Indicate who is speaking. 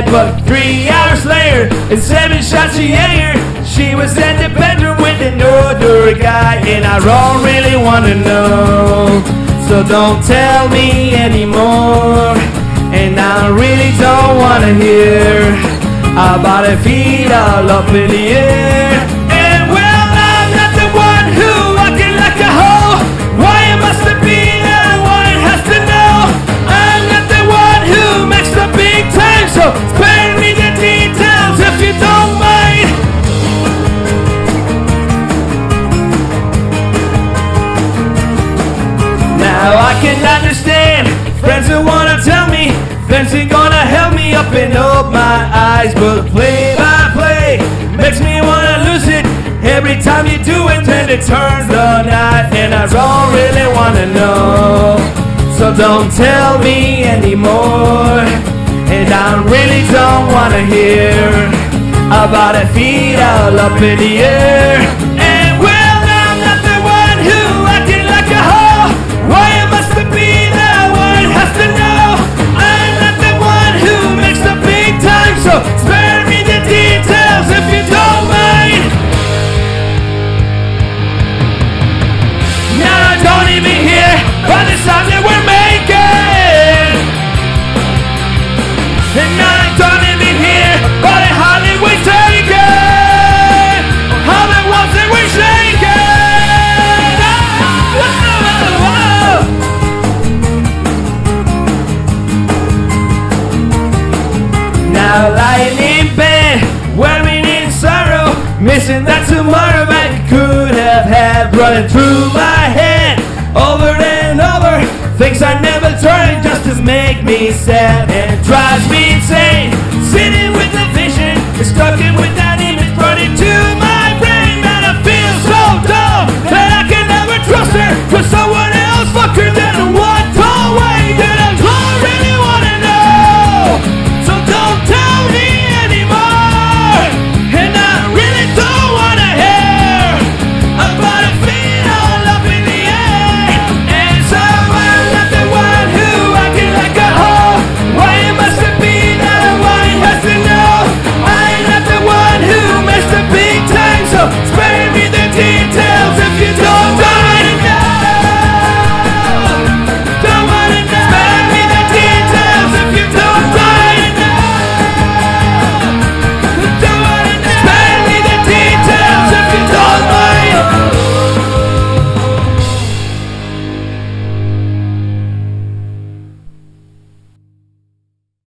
Speaker 1: night, but three hours later, and seven shots of Jaeger, she was in the bedroom with another guy, and I don't really wanna know. So don't tell me anymore, and I really don't wanna hear about a feet all up in the air. Now I can understand friends who wanna tell me friends who gonna help me up and open my eyes, but play by play makes me wanna lose it every time you do it. Then it turns the night, and I don't really wanna know. So don't tell me anymore, and I really don't wanna hear about a feet all up in the air. Making. And I don't even oh, oh. Now lying in bed, in sorrow, missing that tomorrow I could have had running through my head over. Things I never tried just to make me sad and drives me insane. Sitting